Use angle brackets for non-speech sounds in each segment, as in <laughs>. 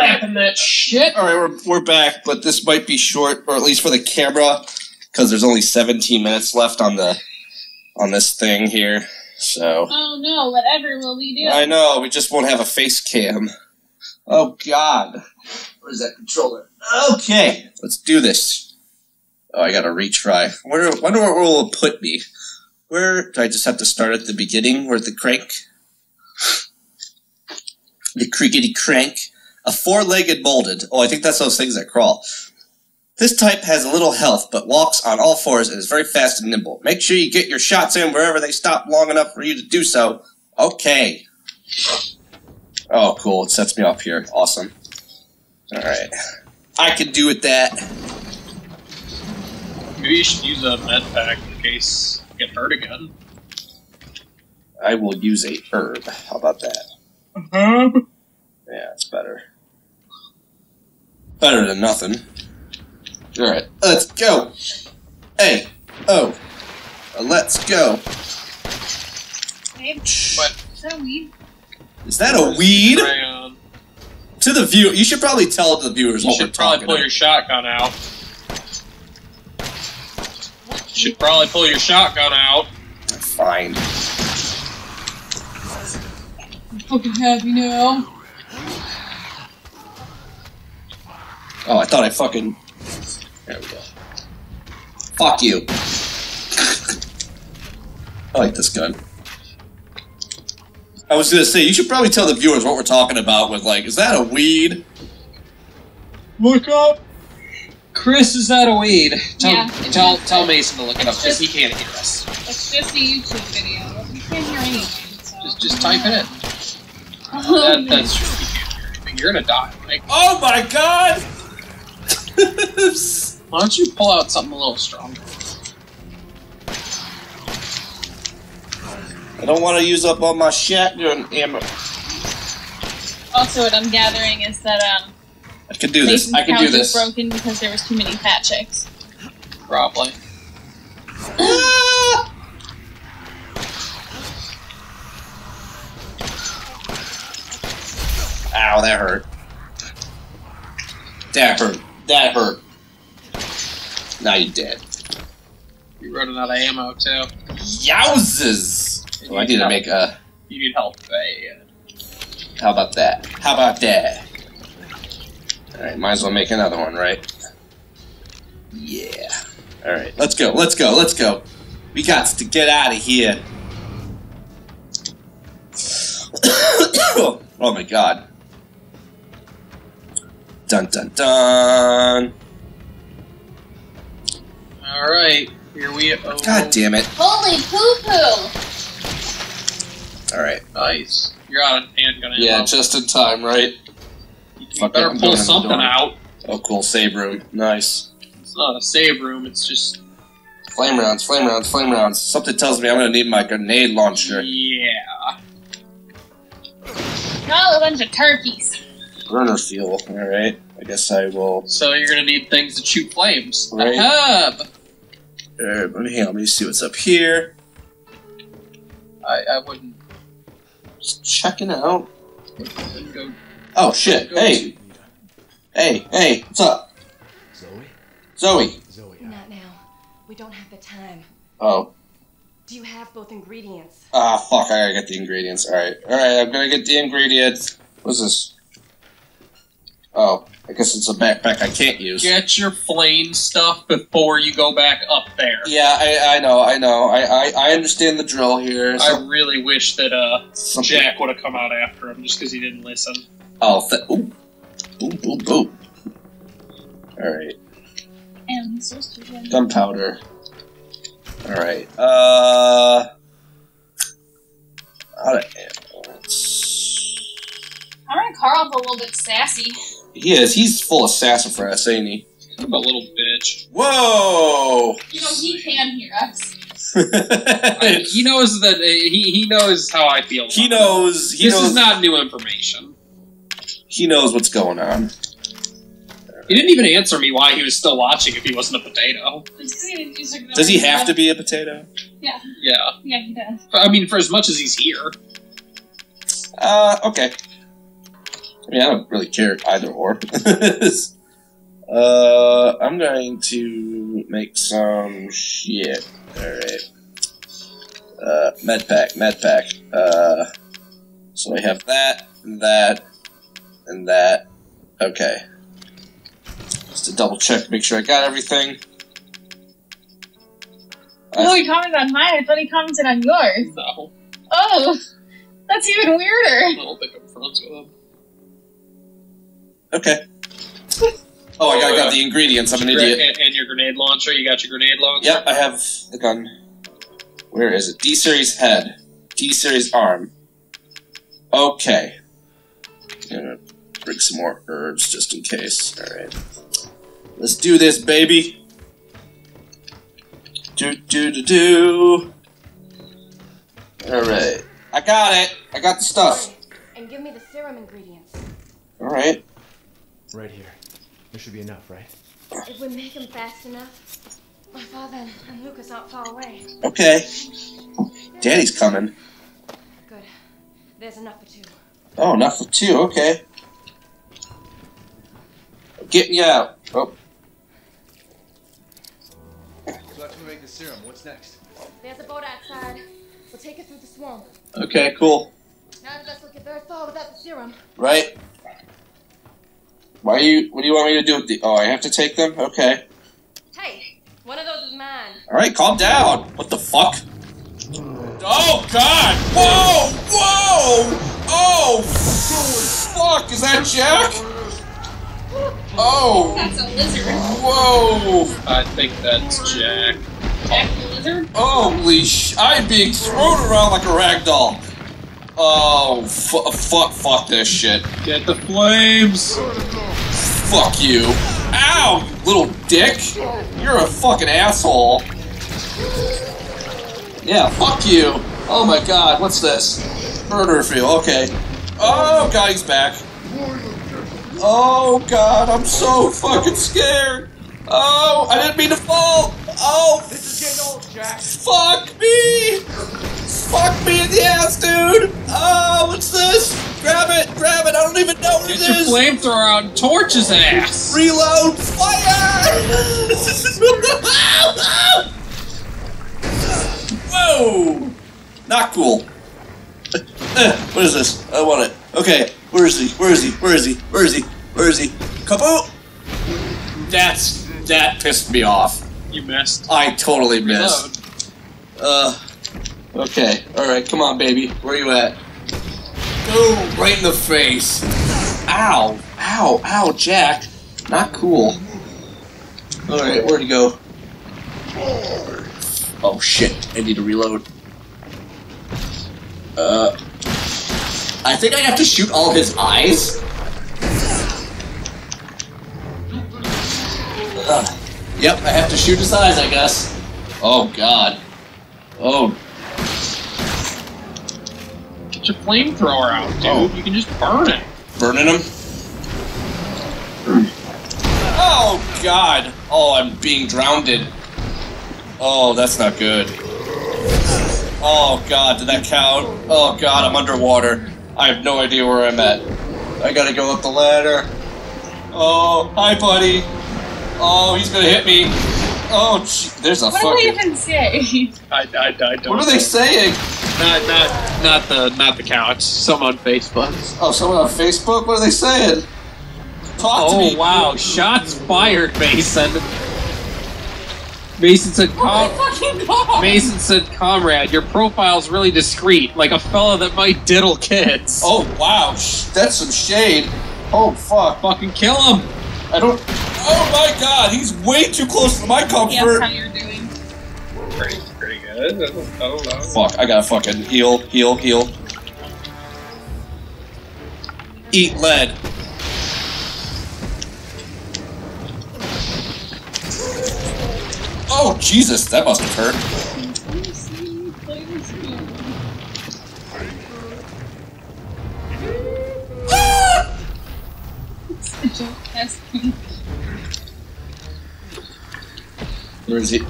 Wrapping that shit. All right, we're we're back, but this might be short, or at least for the camera, because there's only 17 minutes left on the on this thing here. So Oh no, whatever will we do? I know we just won't have a face cam. Oh God, where's that controller? Okay, let's do this. Oh, I gotta retry. Where? Wonder where it will put me. Where do I just have to start at the beginning? Where the crank? The creakety crank. A four-legged molded. Oh, I think that's those things that crawl. This type has a little health, but walks on all fours and is very fast and nimble. Make sure you get your shots in wherever they stop long enough for you to do so. Okay. Oh, cool. It sets me up here. Awesome. Alright. I can do with that. Maybe you should use a med pack in case you get hurt again. I will use a herb. How about that? Uh-huh. Yeah, it's better. Better than nothing. Alright, let's go! Hey! Oh! Uh, let's go! Babe, What? is that a weed? Is that a weed? Crayon. To the view, you should probably tell the viewers You what we're should probably pull your shotgun out. You should probably pull your shotgun out. Fine. I'm fucking happy now. Oh, I thought I fucking. There we go. Fuck you. <laughs> I like this gun. I was gonna say, you should probably tell the viewers what we're talking about with, like, is that a weed? Look up. Chris, is that a weed? Tell Yeah, tell it's- tell Mason to look it up because he can't hear us. It's just a YouTube video. You can't hear anything. So. Just just type it in. <laughs> Oh, That, that's true. You can't hear anything. You're gonna die. Like, Oh my god! <laughs> why don't you pull out something a little stronger? I don't want to use up all my shotgun ammo. Also, what I'm gathering is that um, I can do this. I can do this. is broken because there was too many fat chicks. Probably. Ah! Ow, that hurt. That hurt. That hurt. Now you're dead. You're running out of ammo too. Yowzes! Oh, I need to make a. You need help. Bad. How about that? How about that? Alright, might as well make another one, right? Yeah. Alright, let's go, let's go, let's go. We got to get out of here. <coughs> oh my god. Dun dun dun. All right, here we go. God damn it. Holy poo poo! Alright. Nice. You're out of handgun ammo. Yeah, just in time, right? you fuck it, better I'm pull going in the something out. Oh, cool. Save room. Nice. It's not a save room. It's just Flame rounds, flame rounds, flame rounds. Something tells me I'm gonna need my grenade launcher. yeah. Not a bunch of turkeys. Burner fuel. Alright. I guess I will. So you're gonna need things that shoot flames. Right. A hub. Uh, let me hang on, let me see what's up here. I, I wouldn't, Just checking out. wouldn't go. Oh shit! go Hey, hey, hey! What's up, Zoe? Zoe? Zoe. Not now. We don't have the time. Oh, Do you have both ingredients? ah, fuck! I gotta get the ingredients. All right, all right. I'm gonna get the ingredients. What's this? Oh, I guess it's a backpack I can't use. Get your flame stuff before you go back up there. Yeah, I, I know, I know. I, I, I understand the drill here. I really wish that uh something- Jack would have come out after him just because he didn't listen. Oh, th- ooh, ooh, ooh, ooh. All right. And his. Gunpowder. Alright. Uh. Out of ammo. I reckon Carl's a little bit sassy. He is. He's full of sassafras, ain't he? Kind of a little bitch. Whoa! You know, he can hear us. <laughs> I- he knows that uh, he he knows how I feel. he about it. knows. He this knows. is not new information. he knows what's going on. He didn't even answer me why he was still watching if he wasn't a potato. Does he have to be a potato? Yeah, Yeah, yeah, he does. I mean, for as much as he's here, Uh, okay. I mean, I don't really care either or. <laughs> uh, I'm going to make some shit. Alright. Uh, med pack, med pack. Uh, so I have that, and that, and that. Okay. Just to double check, make sure I got everything. Oh, he commented on mine. I thought he commented on yours. No, Oh, that's even weirder. I don't think I'm friends with him. Okay. Oh, I gotta oh, got the ingredients. I'm an idiot. And, and your grenade launcher. You got your grenade launcher. Yep, I have the gun. Where is it? D series head. D series arm. Okay. Gonna bring some more herbs just in case. Alright. Let's do this, baby. Do do do do. Alright. I got it. I got the stuff. And give me the serum ingredients. Alright. Right here. There should be enough, right? If we make them fast enough, my father and Lucas aren't far away. Okay. Daddy's coming. Good. There's enough for two. Oh, not for two. Okay. Get me out. Oh, So after we make the serum, what's next? There's a boat outside. We'll take it through the swamp. okay, cool. None of us will get very far without the serum. Right? Why you? What do you want me to do with the? Oh, I have to take them. Okay. Hey, one of those is mine. All right, calm down. What the fuck? Oh God! Whoa! Whoa! Oh! Fuck! Is that Jack? Oh! That's a lizard. Whoa! I think that's Jack. Jack the lizard? Holy sh! I'm being thrown around like a rag doll. Oh, fu- fuck, fuck this shit. Get the flames! Fuck you. Ow, you little dick. You're a fucking asshole. Yeah, fuck you. Oh my god, what's this? Murder field, okay. Oh god, he's back. Oh god, I'm so fucking scared. Oh, I didn't mean to fall. Oh, This is getting old, Jack. Fuck me! Fuck me in the ass, dude! Oh, what's this? Grab it, grab it, even know what Get it your is! flamethrower out and torch his ass! Reload! Fire! Whoa! Not cool. Eh, what is this? I want it. Okay, where is he? Where is he? Where is he? Where is he? Where is he? Kaboom! That's that pissed me off. You missed. I totally missed. Reload. Uh, okay. Alright, come on, baby. Where you at? Boom! Right in the face. Ow! Ow! Ow, Jack! Not cool. Alright, where'd he go? Oh shit, I need to reload. Uh. I think I have to shoot all his eyes? Yep, I have to shoot his eyes, I guess. Oh god. Oh, Get your flamethrower out, dude. Oh. You can just burn it. burning him. Oh god! Oh, I'm being drowned. Oh, that's not good. Oh god, did that count? Oh god, I'm underwater. I have no idea where I'm at. I gotta go up the ladder. Oh, hi, buddy. Oh, he's gonna hit me. Oh, gee, there's a What do they even say? I, I, I don't. What are they saying? Not, not, not the, not the couch. Some on Facebook. Oh, someone on Facebook? What are they saying? Talk to oh, me. Oh wow! Shots fired, Mason. Mason said, Oh Com- my fucking god! Mason said, "Comrade, your profile's really discreet, like a fella that might diddle kids." Oh wow, sh- that's some shade. Oh fuck. fucking kill him! I don't. Oh my god, he's way too close to my Yes, how comfort. you're doing. Pretty, pretty good. I don't, know. Fuck, I gotta fucking heal, heal, heal. Eat lead. Oh Jesus, that must have hurt. <laughs> Where is he?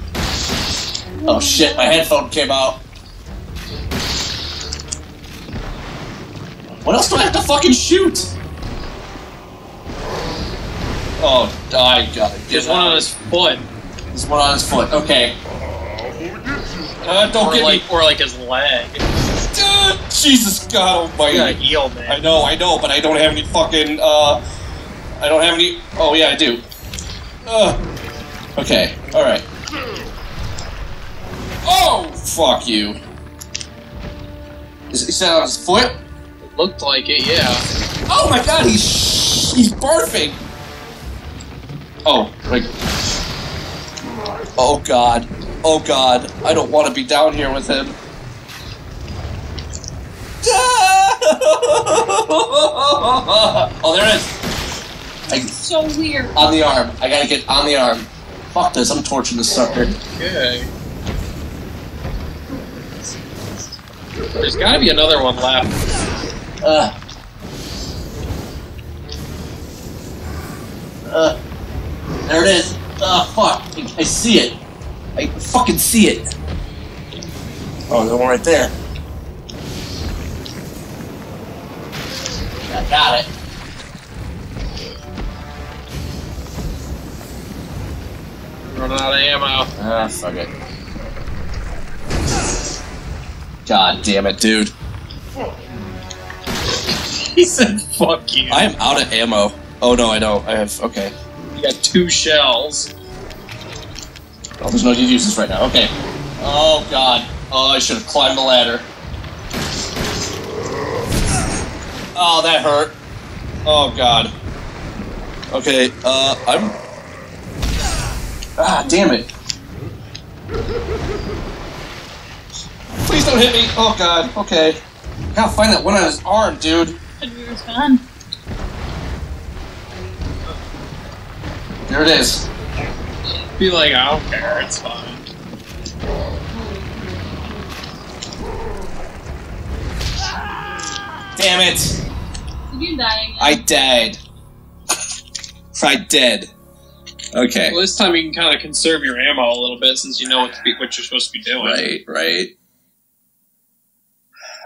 Oh shit, my headphone came out. What else do I have to fucking shoot? Oh, I got it. There's one on his foot. There's one on his foot. Okay. Uh, don't or get like, me. or like his leg. Uh, Jesus God You gotta Almighty. heal, I know, I know, but I don't have any fucking. Uh, I don't have any. Oh yeah, I do. Uh, okay. All right. Fuck you. Is, is that on his foot? It Looked like it, yeah. Oh my god, he's he's barfing. Oh, like. Oh god. Oh god. I don't want to be down here with him. <laughs> oh, there it is. I, So weird. on the arm. I gotta get on the arm. Fuck this. I'm torching this sucker. Okay. There's gotta be another one left. Uh. Uh. There it is. Oh, fuck. I, I see it. I fucking see it. Oh, there's one right there. I got it. Running out of ammo. Ah, fuck it. God damn it, dude. He said, fuck you. I am out of ammo. Oh no, I don't. I have. Okay. You got two shells. Oh, there's no need to use this right now. Okay. Oh god. Oh, I should have climbed the ladder. Oh, that hurt. Oh god. Okay. Uh, I'm. Ah, damn it. Please don't hit me. Oh god. Okay. I gotta find that one on his arm, dude. It was fun. There it is. Be like, I don't care, it's fine. Damn it. Did you die again? I died. <laughs> I dead. Okay. Well, this time you can kind of conserve your ammo a little bit since you know what, to be, what you're supposed to be doing. Right, right.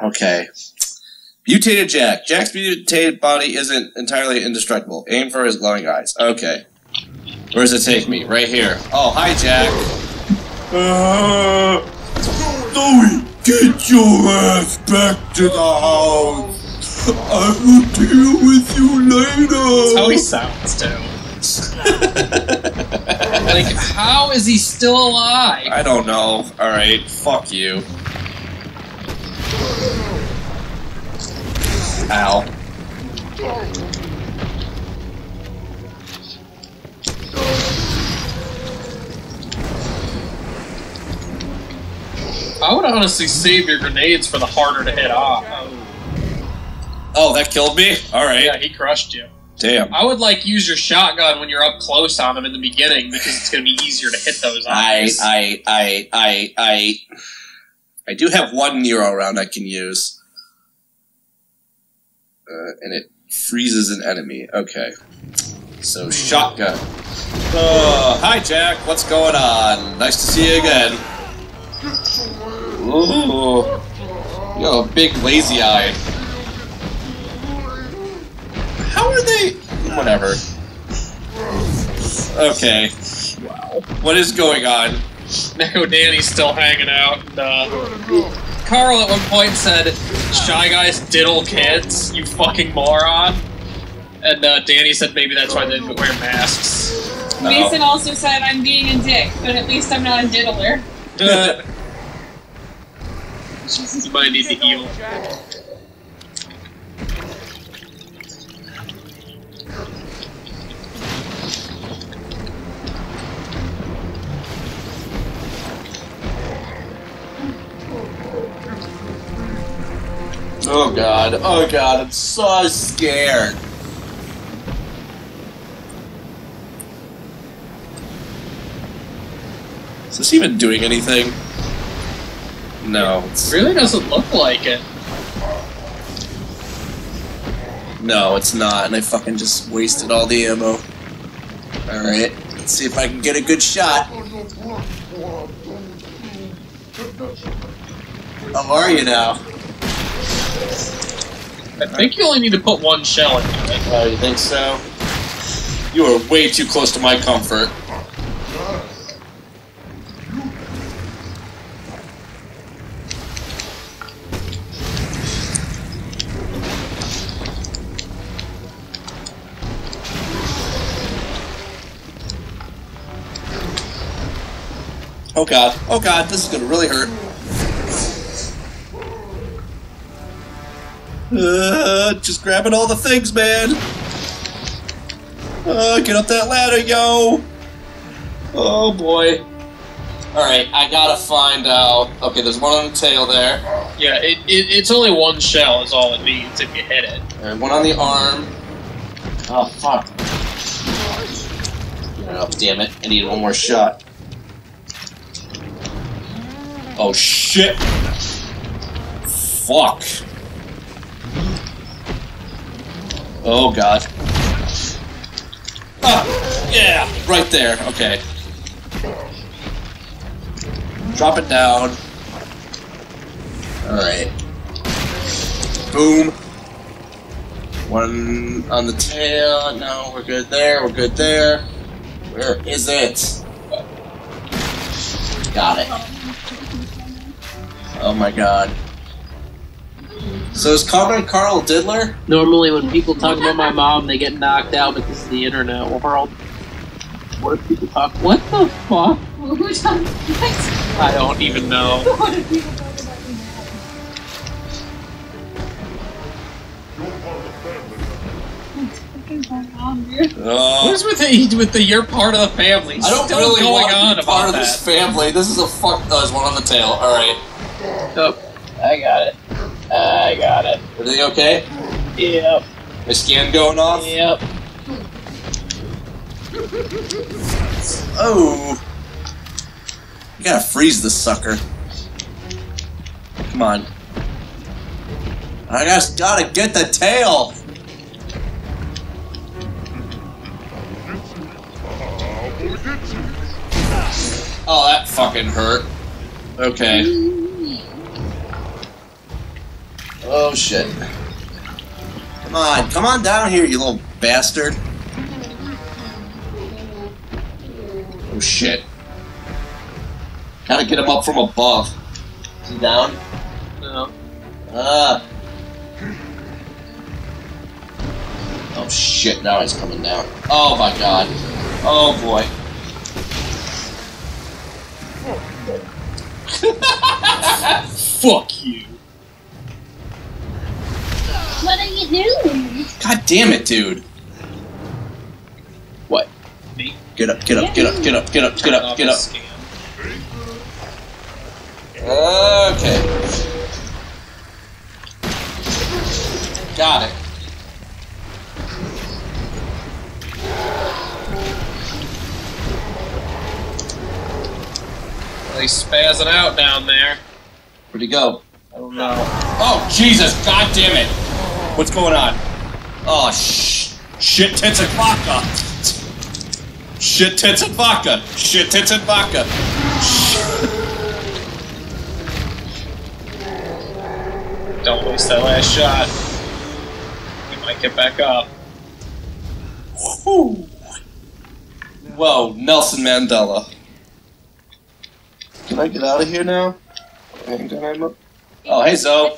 Okay. Mutated Jack. Jack's mutated body isn't entirely indestructible. Aim for his glowing eyes. Okay. Where does it take me? Right here. Oh, hi, Jack. Uh, Zoe, get your ass back to the house. I will deal with you later. That's how he sounds, too. <laughs> like, how is he still alive? I don't know. Alright, fuck you. Ow. I would honestly save your grenades for the harder to hit off. Oh, that killed me? Alright. Yeah, he crushed you. Damn. I would like use your shotgun when you're up close on him in the beginning because it's going to be easier to hit those I, eyes. I, I, I, I. I do have one Neuro round I can use. Uh, and it freezes an enemy. Okay. So, shotgun. Oh, hi, Jack. What's going on? Nice to see you again. Ooh. A big lazy eye. How are they? Whatever. Okay. Wow. What is going on? Neko Danny's still hanging out. Uh, Carl at one point said, "Shy guys diddle kids, you fucking moron." And uh, Danny said maybe that's why they didn't wear masks. Mason also said I'm being a dick, but at least I'm not a diddler. Uh, <laughs> <laughs> you might need to heal. Oh god, oh god, I'm so scared. Is this even doing anything? No, it's, Really doesn't look like it. no, it's not, and I fucking just wasted all the ammo. Alright, let's see if I can get a good shot. How are you now? I think you only need to put one shell in. Oh, you think so? You are way too close to my comfort. Oh god. Oh god, this is gonna really hurt. Uh, just grabbing all the things, man. Uh, get up that ladder, yo. Oh boy. Alright, I gotta find out. Okay, there's one on the tail there. Yeah, it, it, it's only one shell is all it needs if you hit it. And one on the arm. Oh, fuck. Oh, damn it. I need one more shot. Oh, shit. Fuck. Oh, God. Ah, yeah, right there. Okay. Drop it down. Alright. Boom. One on the tail. No, we're good there. We're good there. Where is it? Got it. Oh my god. So is Carmen Carl Diddler? Normally, when people talk about my mom, they get knocked out because of the internet world. What if people talk? What the fuck? Who talking what? I don't even know. <laughs> What are people talk about in that? What's fucking going on, dude? What's with the with the you're part of the family? I don't Still really going want to on be part about of that. this family. This is a fuck. Oh, there's one on the tail. All right. Oh, I got it. I got it. Everything okay? Yep. My scan going off? Yep. Oh. You gotta freeze this sucker. Come on. I just gotta get the tail. Oh, that fucking hurt. Okay. Oh shit. Come on, come on down here, you little bastard. Oh shit. Gotta get him up from above. Is he down? No. Ah. Oh shit, now he's coming down. Oh my god. Oh boy. <laughs> Fuck you. What are you doing? God damn it, dude. What? Me? Get up, get up, get up, get up, get up, get up, get up. Scan. Okay. Got it. Well, he's spazzing out down there. Where'd he go? I don't know. Oh, Jesus, god damn it. What's going on? Oh, sh- shit tits and vodka. Shit tits and vodka. Shit tits and vodka. Don't waste that last shot. You might get back up. Whoa, Nelson Mandela. Can I get out of here now? Oh, hey, Zoe.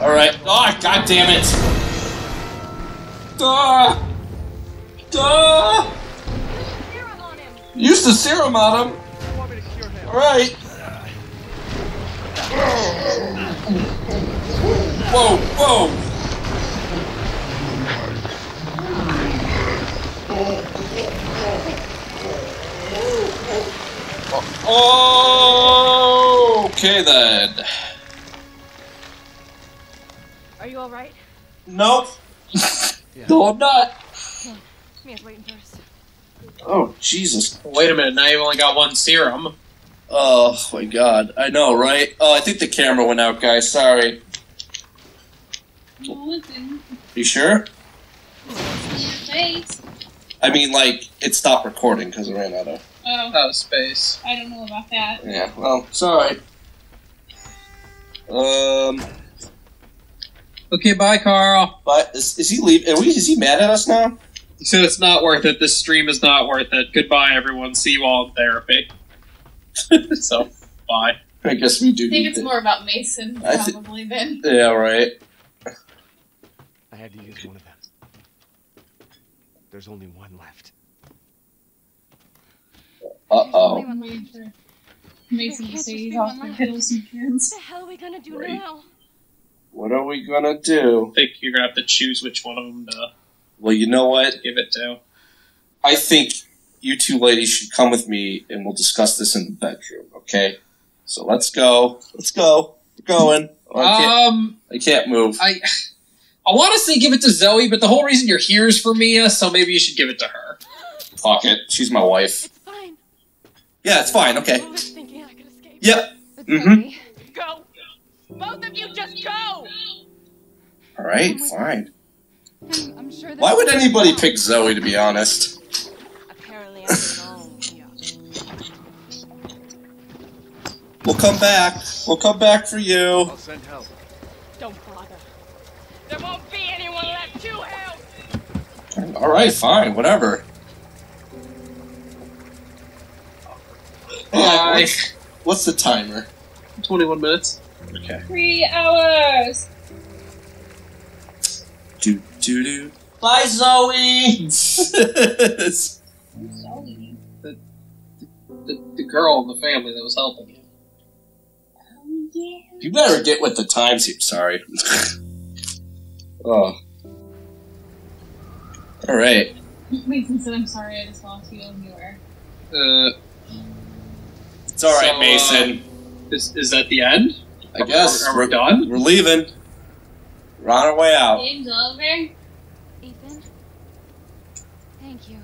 Alright. Oh, ah, god damn it. Duh. Duh. Use the serum on him. Alright. Whoa, whoa. Oh, okay then. Are you all right? Nope. <laughs> No, I'm not. Mia's waiting for us. Oh Jesus. Wait a minute, now you've only got one serum. Oh my god. I know, right? Oh, I think the camera went out, guys. Sorry. No, listen. You sure? Face. I mean, like, it stopped recording because it ran out of. Oh, Oh, space. I don't know about that. Yeah, well, sorry. Um, Okay, bye, Carl. but is, is he leaving? Are we, is he mad at us now? You said it's not worth it. This stream is not worth it. Goodbye, everyone. See you all in therapy. <laughs> so, bye. I guess we do I think need it's to- more about Mason, I thi- probably, than. Yeah, right. I had to use one of them. There's only one left. Uh oh. I'm waiting for Mason There to can't say just he's off one for left. Kittles What the hell are we gonna do Right. now? What are we gonna do? I think you're gonna have to choose which one of them to Well, you know what? give it to. I think you two ladies should come with me and we'll discuss this in the bedroom, okay? So let's go. Let's go. We're going. Oh, I, can't, Um, I can't move. I I want to say give it to Zoe, but the whole reason you're here is for Mia, so maybe you should give it to her. Fuck it. She's my wife. It's fine. Yeah, it's fine. Okay. I was thinking I could escape. Yep. But Mhm. Go! Both of you just go! All right. Oh fine. I'm, I'm sure. Why would anybody pick Zoe? To be honest. Apparently I'm alone. <sighs> We'll come back. We'll come back for you. I'll send help. Don't bother. There won't be anyone left to help! All right. Fine. Whatever. Bye. what's, what's the timer? 21 minutes. Okay. Three hours! Do do do. Bye, Zoe. <laughs> Zoe. The, the girl in the family that was helping you. Oh, yeah. You better get with the times here. Sorry. oh. All right. Mason said, I'm sorry, I just lost you and you. Uh, It's all right, So, uh, Mason. is, is that the end? I guess Are, are we we're, done? we're leaving. We're on our way out. Game's over. Ethan. Thank you,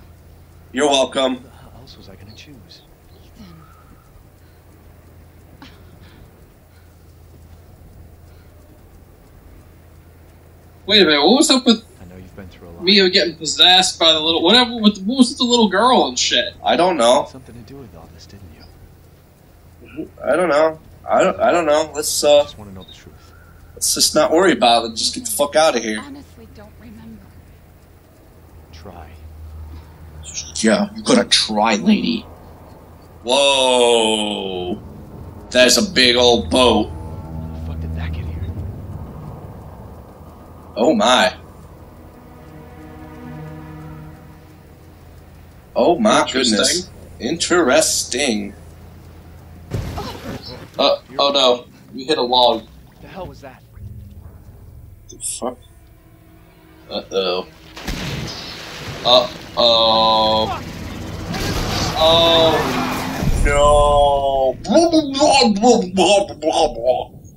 You're welcome. Who the hell else was I gonna choose? Ethan. Wait a minute, what was up with I know you've been through a lot. Mia getting possessed by the little whatever? What, what was with the little girl and shit? I don't know. Something to do with all this, didn't you? I don't know. I don't. I don't know. Let's uh. Just want to know the truth. Let's just not worry about it. Just get the fuck out of here. Honestly, don't remember. Try. Yeah, you gotta try, lady. Whoa. That's a big old boat. How the fuck did that get here? Oh my. Oh my Interesting. goodness. Interesting. Uh, oh no. We hit a log. The hell was that? The fuck? Uh oh. Uh oh. Oh no.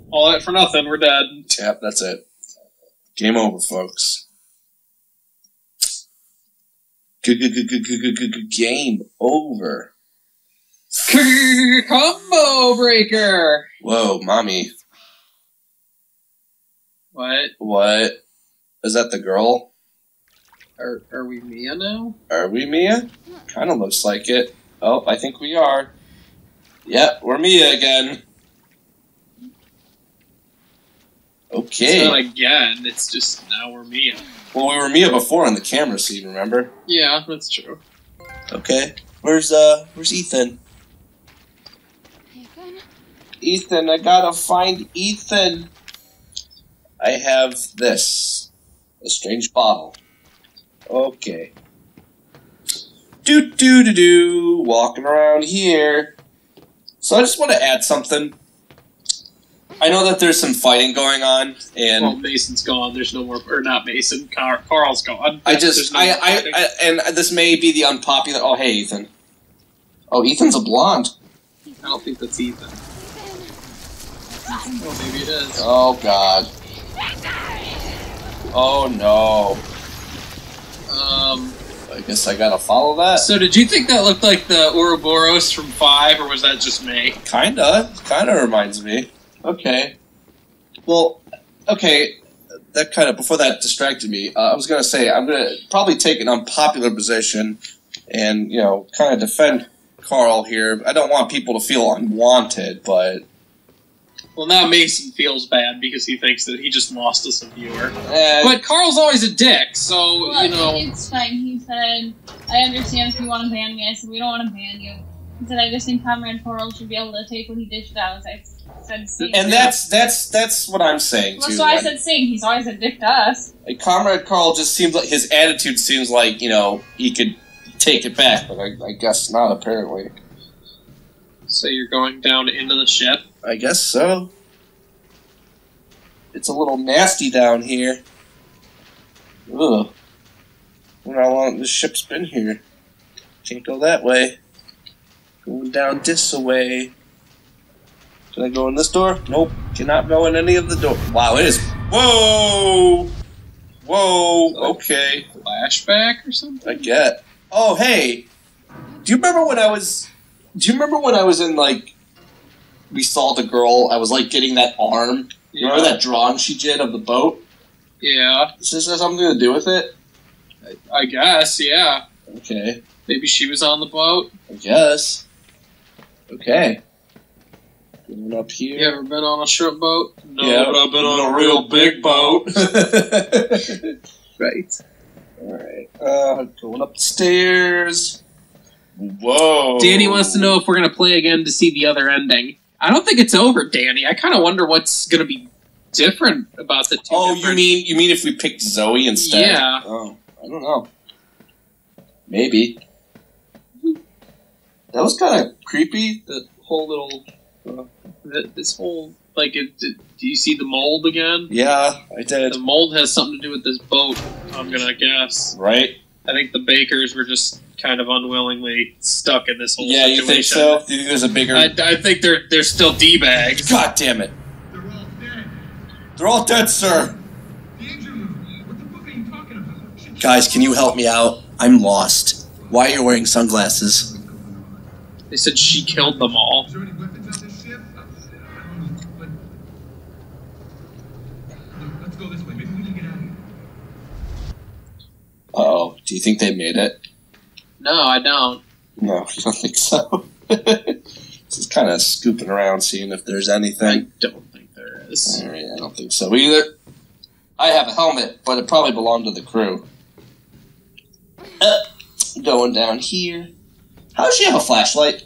All that for nothing. We're dead. Yep, that's it. Game over, folks. Game over. Combo breaker. Whoa, mommy. What? What? Is that the girl? Are are we Mia now? Are we Mia? Kind of looks like it. Oh, I think we are. Yep, we're Mia again. It's Okay. not again. It's just now we're Mia. Well, we were Mia before on the camera scene, remember? Yeah, that's true. Okay. Where's uh? Where's? Ethan. Ethan, I gotta find Ethan. I have this. A strange bottle. Okay. Do do do do. Walking around here. So I just want to add something. I know that there's some fighting going on, and well, Mason's gone. There's no more, or not Mason. Car- Carl's gone. I just, no I, I, I, and this may be the unpopular. Oh, hey, Ethan. Oh, Ethan's a blonde. I don't think that's Ethan. Well, maybe it is. Oh God. Oh no. Um. I guess I gotta follow that. So, did you think that looked like the Ouroboros from Five, or was that just me? Kinda. Kinda reminds me. Okay. Well, okay. That kind of before that distracted me. Uh, I was gonna say I'm gonna probably take an unpopular position, and you know, kind of defend Carl here. I don't want people to feel unwanted, but Well, now Mason feels bad because he thinks that he just lost us a viewer. eh, But Carl's always a dick, so Well, you know. it's fine. He's said, I understand if you want to ban me. I said, we don't want to ban you. He said, I just think Comrade Carl should be able to take what he dished out. I said, same. And that's that's that's what I'm saying Well, too. so I Like, said "Sing." He's always a dick to us. like, Comrade Carl just seems like his attitude seems like you know he could take it back, but I, I guess not. Apparently, So you're going down into the ship. I guess so. It's a little nasty down here. Ugh. Wonder how long this ship's been here. Can't go that way. Going down this way. Can I go in this door? Nope. Cannot go in any of the door. Wow, it is. Whoa! Whoa, okay. Flashback or something? I get. Oh, hey. Do you remember when I was. Do you remember when I was in, like. We saw the girl, I was like getting that arm. You remember that drawing she did of the boat? Yeah, Does this have something to do with it? I guess. Yeah, Okay. maybe she was on the boat. I guess. Okay. Going up here. You ever been on a shrimp boat? No, Yeah, but I've been on a real big boat. <laughs> right. Alright. Uh, going up the stairs. Whoa. Danny wants to know if we're gonna play again to see the other ending. I don't think it's over, Danny. I kind of wonder what's gonna be different about the two. Oh, you mean you mean if we picked Zoe instead? Yeah. Oh, I don't know. Maybe. That was kind of creepy. the whole little uh, this whole like it, it- do you see the mold again? Yeah, I did. The mold has something to do with this boat. I'm gonna guess. Right? I think the bakers were just kind of unwillingly stuck in this whole Yeah, you think so? Do you think there's a bigger? I, I think they're they're still d bags. God damn it! They're all dead. They're all dead, sir. The engine room. What the fuck are you talking about? Guys, can you help me out? I'm lost. Why are you wearing sunglasses? what's going on? They said she killed them all. Is there any weapons on this ship? Uh, I don't know, but... Look, let's go this way. Maybe we can get out of. Oh, do you think they made it? No, I don't. No, <laughs> I don't think so. <laughs> Just kind of scooping around, seeing if there's anything. I anything. don't think there is. Alright, I don't think so either. I have a helmet, but it probably belonged to the crew. Uh, going down here. How does she have a flashlight?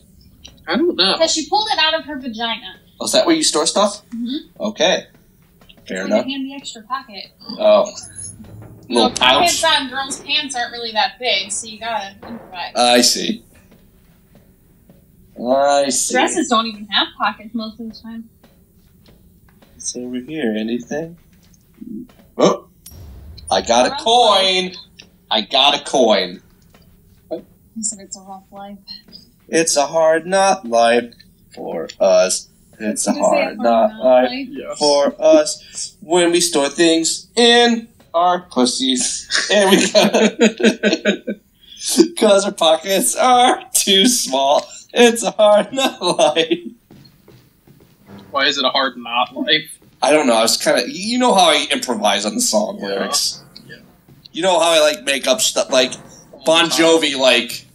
I don't know. Because she pulled it out of her vagina. Oh, is that where you store stuff? Mhm. Okay. Fair With a enough. handy extra pocket. Oh. No, Little pockets pouch. on girls' pants aren't really that big, so you gotta improvise. I see. I see. Dresses don't even have pockets most of the time. It's over here? Anything? Oh, I got a coin. I got a coin. He said it's a rough life. It's a hard not life for us. It's a Did you hard not life Yes. for us when we store things in our pussies. And we because <laughs> our pockets are too small. It's a hard not life. Why is it a hard not life? I don't know. I was kind of. You know how I improvise on the song Yeah. lyrics. Yeah. You know how I like make up stuff like Bon Jovi, like.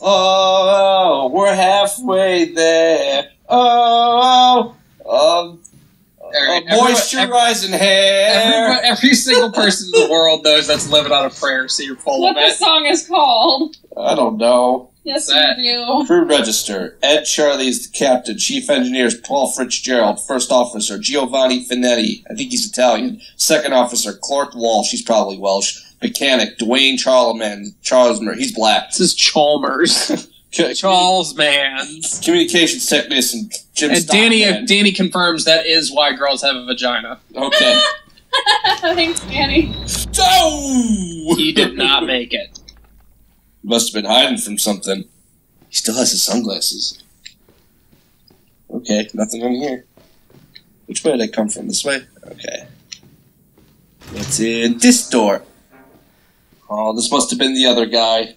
Oh, we're halfway there. Oh, Alright, moisturizing hair. Every, every single person in the world knows that's living on a prayer, so you're full What of the song is called? I don't know. Yes, that? you do. Crew register. Ed Charlie is the captain. Chief engineer is Paul Fitzgerald. First officer Giovanni Finetti. I think he's Italian. Second officer Clark Walsh. He's probably Welsh. Mechanic Dwayne Charlemagne. Charles Mer. He's black. This is Chalmers. <laughs> Co- Charles Mans. Communications technician Jim And Danny Stockman. Danny confirms that is why girls have a vagina. Okay. <laughs> Thanks, Danny. Oh! He did not make it. Must have been hiding from something. He still has his sunglasses. Okay, nothing in here. Which way did I come from? This way? Okay. What's in this door? Oh, this must have been the other guy.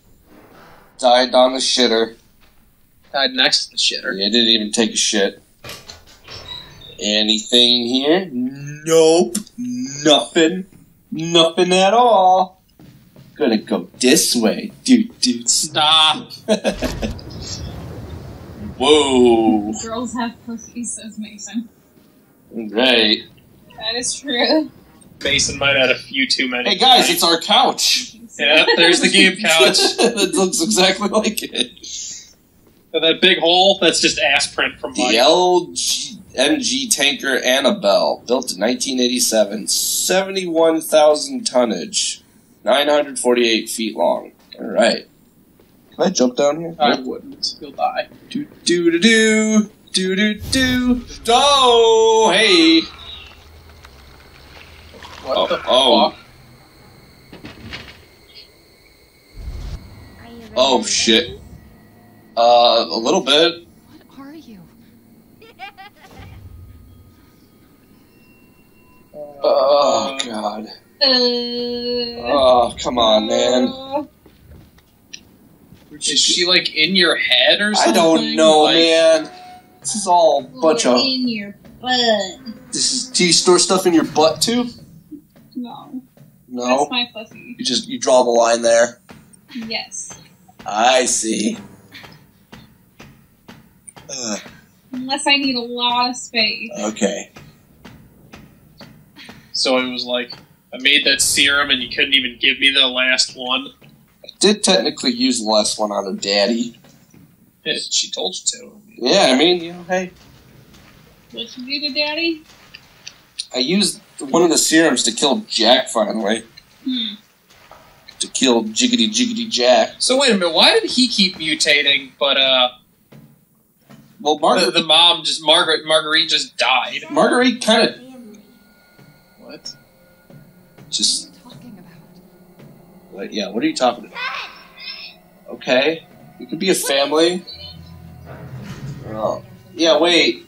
Died on the shitter. Died next to the shitter. Yeah, didn't even take a shit. Anything here? Nope. Nothing. Nothing at all. Gonna go this way. Dude, dude. Stop. <laughs> Whoa. Girls have pussies, says Mason. Right. That is true. Mason might have had a few too many. Hey guys, it's our couch. Yeah, there's the game couch. <laughs> it looks exactly like it. And that big hole, that's just ass print from The Mike. LNG tanker Annabelle, built in 1987, 71,000 tonnage, 948 feet long. All right. Can I jump down here? I wouldn't. You'll die. Do do do do do do do. Oh, hey. What Oh, the oh. oh. fuck? Are you ready Oh to shit. Uh, a little bit. What are you? Oh god. Uh, Oh come on, man. Is she like in your head or something? I don't know, Like, man. This is all a bunch of. in your butt. This is. Do you store stuff in your butt too? No, No. that's my pussy. You just you draw the line there. Yes, I see. Ugh, <sighs> unless I need a lot of space. okay. So it was like, I made that serum and you couldn't even give me the last one. I did technically use the last one on her daddy. Yeah, she told you to. Yeah, I mean, you know, hey, What you do to daddy? I used one of the serums to kill Jack finally. Hmm. To kill Jiggity Jiggity Jack. So wait a minute, why did he keep mutating, but uh, Well, the, Margaret, the mom just Margaret Marguerite just died? Marguerite kind of What? just. What are you talking about? What, yeah, what are you talking about? Okay, we could be a family. Oh, yeah. Wait.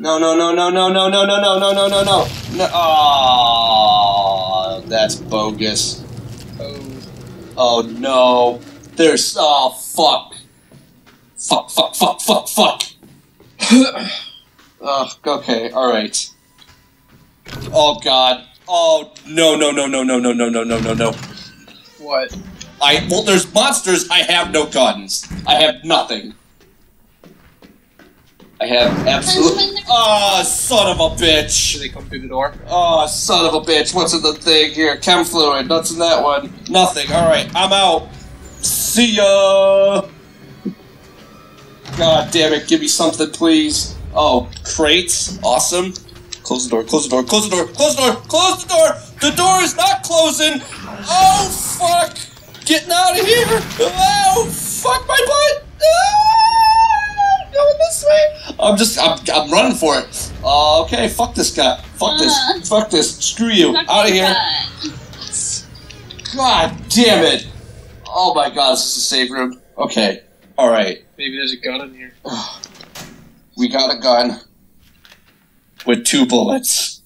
No, no, no, no, no, no, no, no, no, no, no, no, no. No. Oh, that's bogus. Oh, Oh no. There's. Oh fuck. Fuck. Fuck. Fuck. Fuck. Fuck. oh, okay. All right. Oh god. Oh no no no no no no no no no no no. what? I well, there's monsters. I have no guns. I have nothing. I have absolutely. Ah, son of a bitch. Should they come through the door? Oh, son of a bitch. What's in the thing here? Chem fluid. What's in that one? Nothing. Alright, I'm out. See ya. God damn it. Give me something, please. Oh, crates. Awesome. Close the door, close the door, close the door, close the door, close the door! The door is not closing! Oh, fuck! Getting out of here! Oh, fuck my butt! Ah, going this way! I'm just, I'm, I'm running for it. Uh, okay, fuck this guy. Fuck Uh. this. Fuck this. Screw you. Out of here. God damn it! Oh my god, this is a safe room. Okay. Alright. Maybe there's a gun in here. <sighs> We got a gun. With two bullets.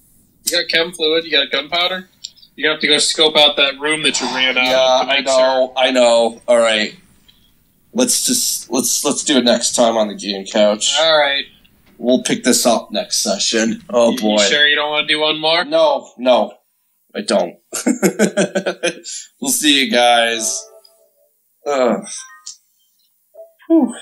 You got chem fluid. You got gunpowder. You have to go scope out that room that you ran out. Yeah, of to I make know, I know. Alright. Let's just let's let's do it next time on the game couch. All right. We'll pick this up next session. Oh You- boy. You sure you don't want to do one more? No, no. I don't. <laughs> we'll see you guys. Ugh. Whew.